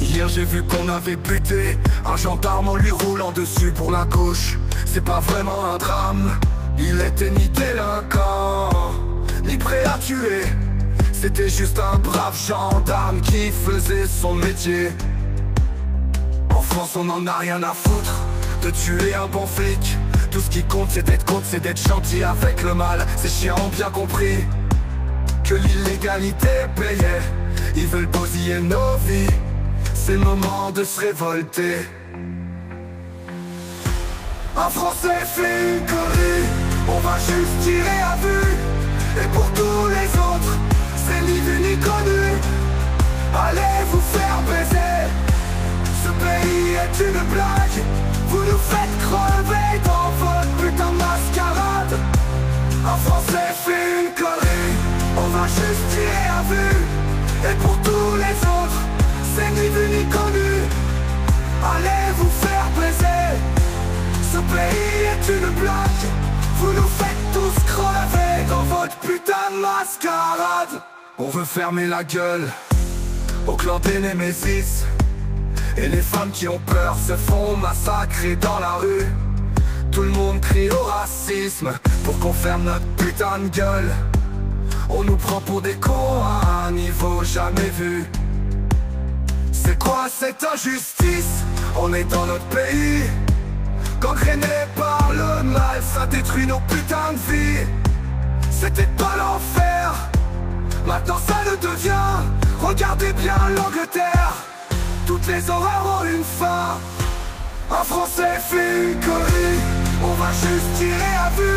Hier j'ai vu qu'on avait buté un gendarme en lui roulant dessus pour la gauche. C'est pas vraiment un drame, il était ni délinquant, ni prêt à tuer. C'était juste un brave gendarme qui faisait son métier. En France on en a rien à foutre De tuer un bon flic. Tout ce qui compte c'est d'être contre, c'est d'être gentil avec le mal. Ces chiens ont bien compris Que l'illégalité payait. Ils veulent bousiller nos vies. C'est le moment de se révolter. Un Français connerie. On va juste tirer à vue C'est ni vu ni Allez vous faire baiser Ce pays est une blague Vous nous faites tous crever Dans votre putain de mascarade. On veut fermer la gueule au clan des Némésis. Et les femmes qui ont peur se font massacrer dans la rue. Tout le monde crie au racisme pour qu'on ferme notre putain de gueule. On nous prend pour des cons à un niveau jamais vu C'est quoi cette injustice On est dans notre pays Gangréné par le mal, ça détruit nos putains de vies. C'était pas l'enfer. Maintenant ça le devient Regardez bien l'Angleterre. Toutes les horreurs ont une fin. Un Français fait une connerie. On va juste tirer à vue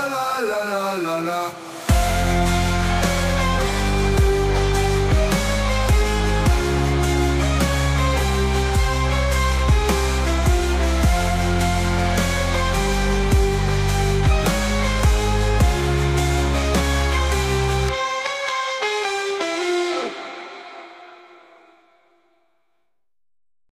la la la la